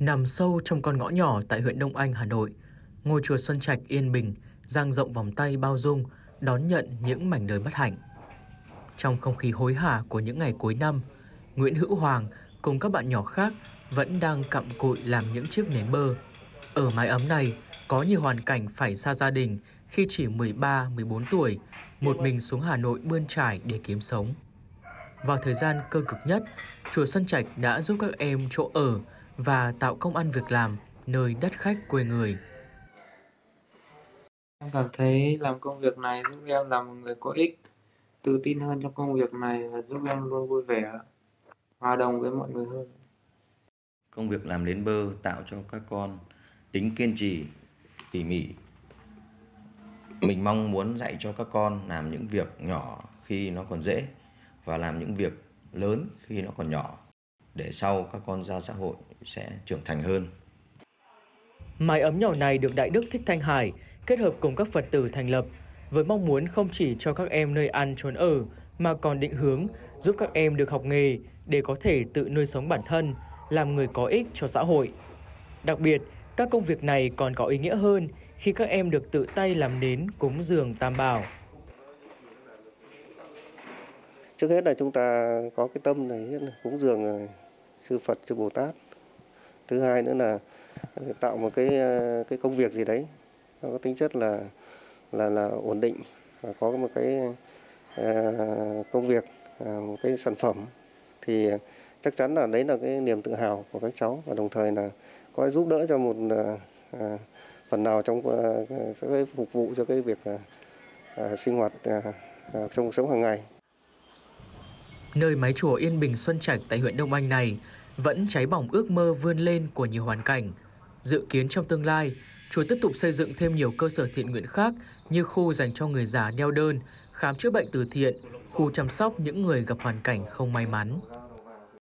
Nằm sâu trong con ngõ nhỏ tại huyện Đông Anh, Hà Nội, ngôi chùa Xuân Trạch yên bình, dang rộng vòng tay bao dung, đón nhận những mảnh đời bất hạnh. Trong không khí hối hả của những ngày cuối năm, Nguyễn Hữu Hoàng cùng các bạn nhỏ khác vẫn đang cặm cụi làm những chiếc nến bơ. Ở mái ấm này, có nhiều hoàn cảnh phải xa gia đình khi chỉ 13-14 tuổi, một mình xuống Hà Nội bươn trải để kiếm sống. Vào thời gian cơ cực nhất, chùa Xuân Trạch đã giúp các em chỗ ở và tạo công ăn việc làm nơi đất khách quê người. Em cảm thấy làm công việc này giúp em là một người có ích, tự tin hơn trong công việc này và giúp em luôn vui vẻ, hòa đồng với mọi người hơn. Công việc làm nến bơ tạo cho các con tính kiên trì, tỉ mỉ. Mình mong muốn dạy cho các con làm những việc nhỏ khi nó còn dễ và làm những việc lớn khi nó còn nhỏ để sau các con ra xã hội sẽ trưởng thành hơn. Mái ấm nhỏ này được Đại Đức Thích Thanh Hải kết hợp cùng các Phật tử thành lập với mong muốn không chỉ cho các em nơi ăn trốn ở mà còn định hướng giúp các em được học nghề để có thể tự nuôi sống bản thân, làm người có ích cho xã hội. Đặc biệt, các công việc này còn có ý nghĩa hơn khi các em được tự tay làm nến cúng dường Tam Bảo. Trước hết là chúng ta có cái tâm này cúng dường sư Phật, sư Bồ Tát. Thứ hai nữa là ờ, tạo một cái ờ, cái công việc gì đấy nó có tính chất là là là ổn định và có một cái ờ, công việc một cái sản phẩm thì chắc chắn là đấy là cái niềm tự hào của các cháu và đồng thời là có giúp đỡ cho một phần nào trong cái phục vụ cho cái việc sinh hoạt trong cuộc sống hàng ngày nơi mái chùa Yên Bình Xuân Trạch tại huyện Đông Anh này vẫn cháy bỏng ước mơ vươn lên của nhiều hoàn cảnh. Dự kiến trong tương lai, chùa tiếp tục xây dựng thêm nhiều cơ sở thiện nguyện khác như khu dành cho người già neo đơn, khám chữa bệnh từ thiện, khu chăm sóc những người gặp hoàn cảnh không may mắn.